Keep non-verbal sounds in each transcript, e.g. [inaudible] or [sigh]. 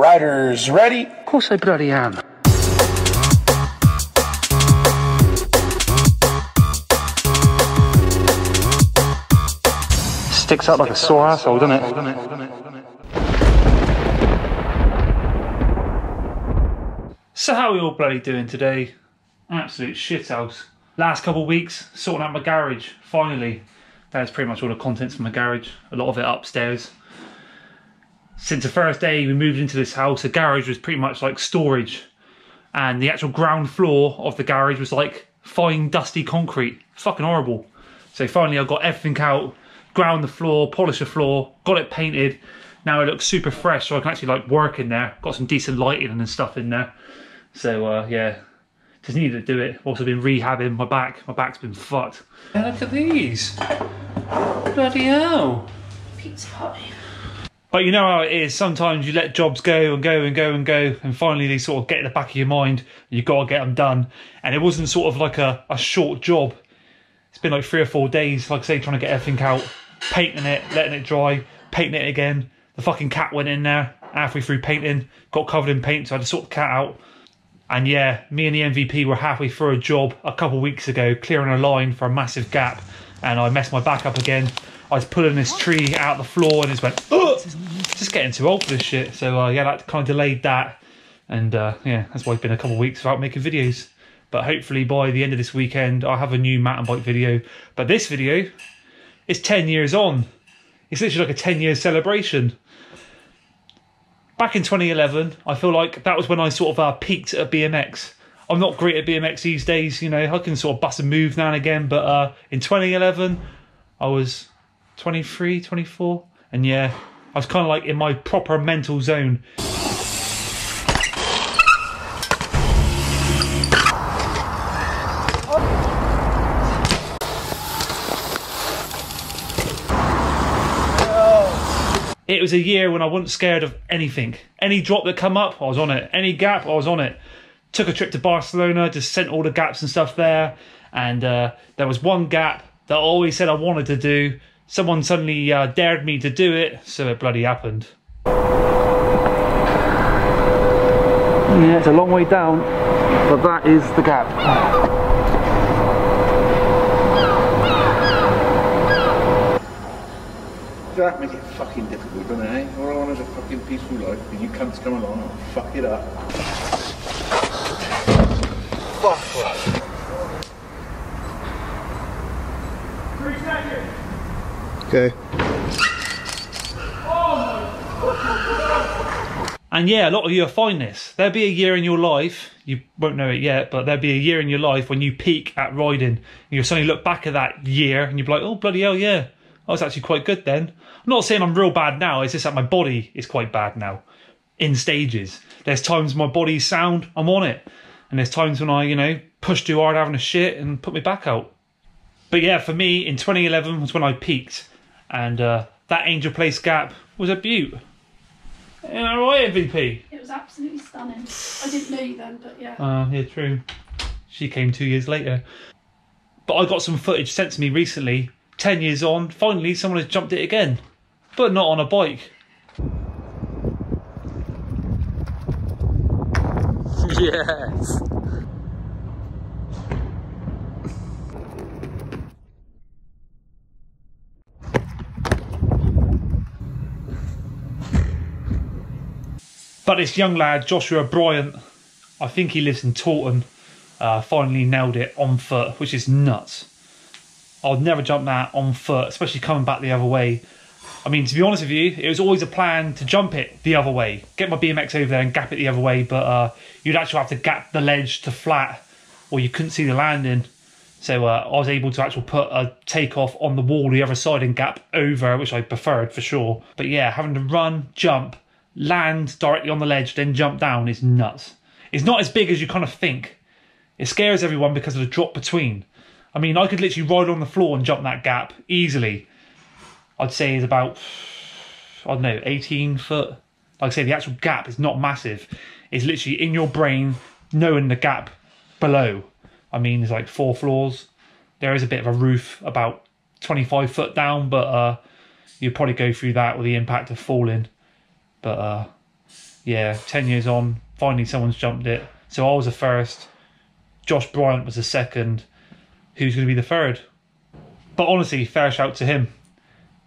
Riders ready? Of course I bloody am. Sticks out like a sore asshole, doesn't it? So how are we all bloody doing today? Absolute shithouse. Last couple of weeks, sorting out my garage, finally. That's pretty much all the contents from my garage. A lot of it upstairs. Since the first day we moved into this house, the garage was pretty much like storage. And the actual ground floor of the garage was like fine dusty concrete. Fucking horrible. So finally I got everything out, ground the floor, polished the floor, got it painted. Now it looks super fresh so I can actually like work in there. Got some decent lighting and stuff in there. So uh, yeah, just needed to do it. Also been rehabbing my back. My back's been fucked. And look at these. Bloody hell. Pizza party. But you know how it is. Sometimes you let jobs go and go and go and go, and finally they sort of get in the back of your mind. You've got to get them done. And it wasn't sort of like a, a short job. It's been like three or four days, like I say, trying to get everything out, painting it, letting it dry, painting it again. The fucking cat went in there halfway through painting, got covered in paint, so I had to sort the cat out. And yeah, me and the MVP were halfway through a job a couple weeks ago, clearing a line for a massive gap, and I messed my back up again. I was pulling this tree out the floor and just went, Ugh! just getting too old for this shit. So uh, yeah, that kind of delayed that. And uh, yeah, that's why it's been a couple of weeks without making videos. But hopefully by the end of this weekend, I'll have a new mountain bike video. But this video is 10 years on. It's literally like a 10 year celebration. Back in 2011, I feel like that was when I sort of uh, peaked at BMX. I'm not great at BMX these days, you know, I can sort of bust a move now and again, but uh, in 2011, I was 23, 24, and yeah, I was kind of like in my proper mental zone. It was a year when I wasn't scared of anything. Any drop that come up, I was on it. Any gap, I was on it. Took a trip to Barcelona, just sent all the gaps and stuff there. And uh, there was one gap that I always said I wanted to do. Someone suddenly uh, dared me to do it, so it bloody happened. Yeah, it's a long way down, but that is the gap. That make it fucking difficult, doesn't it? Eh? All I want is a fucking peaceful life, and you cunts come along and fuck it up. Fuck off. Okay. And yeah, a lot of you will find this. There'll be a year in your life, you won't know it yet, but there'll be a year in your life when you peak at riding. You'll suddenly look back at that year and you'll be like, oh, bloody hell, yeah. I was actually quite good then. I'm not saying I'm real bad now, it's just that my body is quite bad now. In stages. There's times my body's sound, I'm on it. And there's times when I, you know, push too hard having a shit and put me back out. But yeah, for me, in 2011 was when I peaked. And uh, that Angel Place gap was a beaut. Am I right, MVP? It was absolutely stunning. I didn't know you then, but yeah. Uh, yeah, true. She came two years later. But I got some footage sent to me recently. Ten years on, finally someone has jumped it again. But not on a bike. [laughs] Yes. But this young lad, Joshua Bryant, I think he lives in Taunton, uh, finally nailed it on foot, which is nuts. I'd never jump that on foot, especially coming back the other way. I mean, to be honest with you, it was always a plan to jump it the other way, get my BMX over there and gap it the other way, but uh, you'd actually have to gap the ledge to flat, or you couldn't see the landing. So uh, I was able to actually put a takeoff on the wall the other side and gap over, which I preferred for sure. But yeah, having to run, jump, land directly on the ledge, then jump down is nuts. It's not as big as you kind of think. It scares everyone because of the drop between. I mean, I could literally ride on the floor and jump that gap easily. I'd say is about, I don't know, 18 foot. Like I say, the actual gap is not massive. It's literally in your brain, knowing the gap below. I mean, it's like four floors. There is a bit of a roof about 25 foot down, but uh, you'd probably go through that with the impact of falling. But uh, yeah, 10 years on, finally someone's jumped it. So I was the first, Josh Bryant was the second. Who's going to be the third? But honestly, fair shout to him.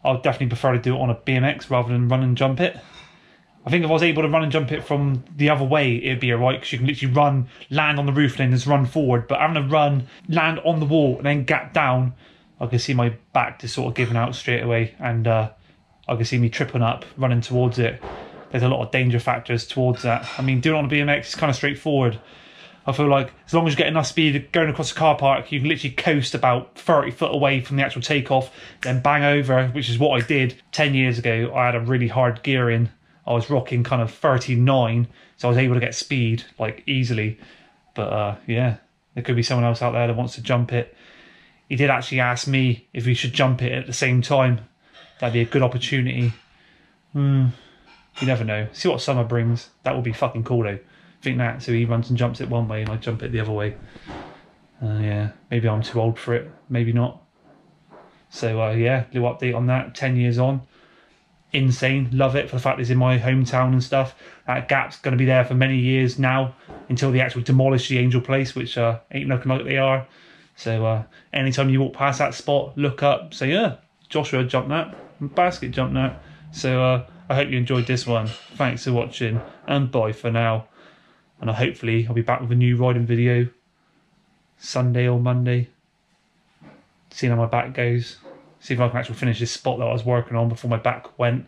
I'd definitely prefer to do it on a BMX rather than run and jump it. I think if I was able to run and jump it from the other way, it'd be alright because you can literally run, land on the roof, and then just run forward. But having to run, land on the wall, and then gap down, I can see my back just sort of giving out straight away, and uh, I can see me tripping up, running towards it. There's a lot of danger factors towards that. I mean, doing it on a BMX is kind of straightforward. I feel like as long as you get enough speed going across the car park, you can literally coast about 30 foot away from the actual takeoff, then bang over, which is what I did 10 years ago. I had a really hard gearing. I was rocking kind of 39, so I was able to get speed like easily. But uh, yeah, there could be someone else out there that wants to jump it. He did actually ask me if we should jump it at the same time. That'd be a good opportunity. Hmm. You never know. See what summer brings. That would be fucking cool though. Think that. So he runs and jumps it one way and I jump it the other way. Uh, yeah, maybe I'm too old for it. Maybe not. So uh, yeah, little update on that. Ten years on, insane. Love it for the fact it's in my hometown and stuff. That gap's going to be there for many years now until they actually demolish the Angel Place, which uh, ain't looking like they are. So uh, anytime you walk past that spot, look up, say, yeah, Joshua jumped that, Baskett jumped that. So uh, I hope you enjoyed this one. Thanks for watching, and bye for now. And hopefully I'll be back with a new riding video Sunday or Monday. Seeing how my back goes. See if I can actually finish this spot that I was working on before my back went.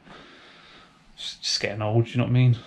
Just, just getting old, you know what I mean?